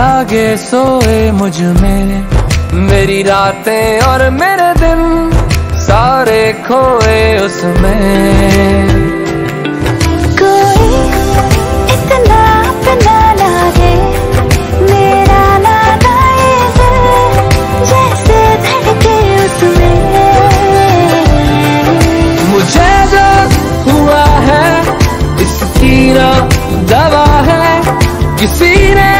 जागे सोए मुझमें मेरी रातें और मेरे दिन सारे खोए उसमें। किसी ने है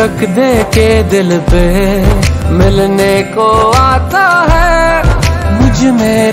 दस्तक दे के दिल पे मिलने को आता है। मुझमें